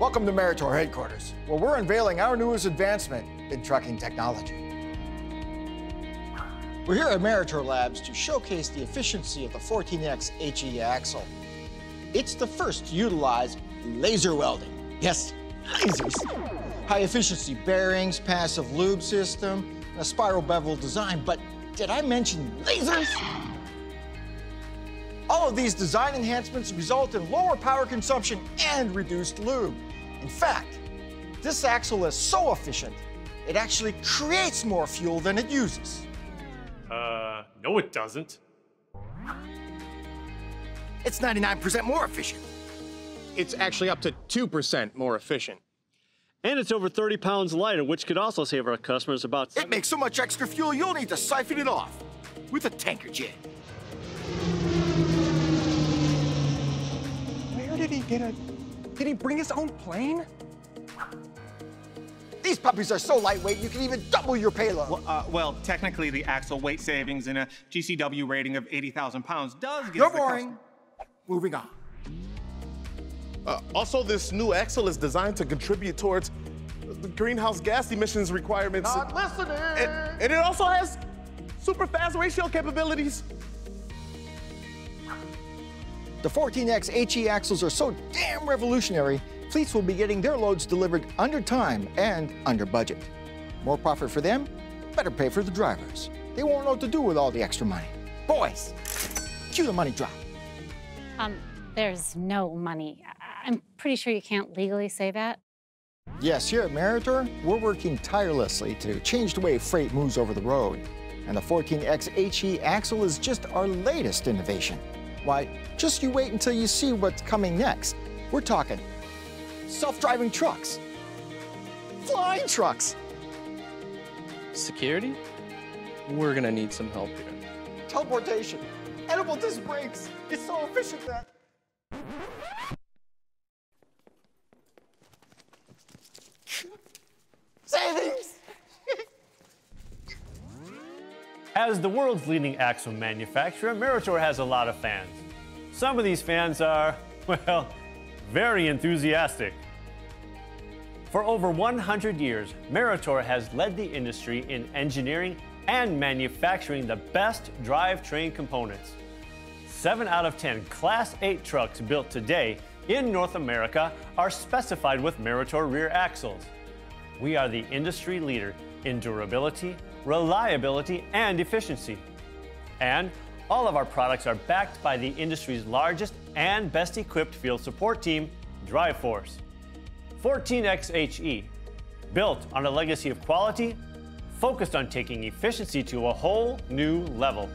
Welcome to Meritor headquarters, where we're unveiling our newest advancement in trucking technology. We're here at Meritor Labs to showcase the efficiency of the 14X HE axle. It's the first to utilize laser welding. Yes, lasers. High efficiency bearings, passive lube system, a spiral bevel design, but did I mention lasers? All of these design enhancements result in lower power consumption and reduced lube. In fact, this axle is so efficient, it actually creates more fuel than it uses. Uh, no it doesn't. It's 99% more efficient. It's actually up to 2% more efficient. And it's over 30 pounds lighter, which could also save our customers about... It makes so much extra fuel, you'll need to siphon it off with a tanker jet. Where did he get a... Did he bring his own plane? These puppies are so lightweight, you can even double your payload. Well, uh, well, technically, the axle weight savings in a GCW rating of 80,000 pounds does give You're the boring. Moving on. Uh, also, this new axle is designed to contribute towards the greenhouse gas emissions requirements. Not listening. And, and it also has super fast ratio capabilities. The 14X HE axles are so damn revolutionary, fleets will be getting their loads delivered under time and under budget. More profit for them, better pay for the drivers. They won't know what to do with all the extra money. Boys, cue the money drop. Um, there's no money. I'm pretty sure you can't legally say that. Yes, here at Meritor, we're working tirelessly to change the way freight moves over the road. And the 14X HE axle is just our latest innovation. Why, just you wait until you see what's coming next. We're talking self-driving trucks, flying trucks, Security? We're gonna need some help here. teleportation, edible disc brakes. It's so efficient that. As the world's leading axle manufacturer, Meritor has a lot of fans. Some of these fans are, well, very enthusiastic. For over 100 years, Meritor has led the industry in engineering and manufacturing the best drivetrain components. Seven out of 10 Class 8 trucks built today in North America are specified with Meritor rear axles. We are the industry leader in durability, reliability, and efficiency. And all of our products are backed by the industry's largest and best equipped field support team, DriveForce. 14XHE, built on a legacy of quality, focused on taking efficiency to a whole new level.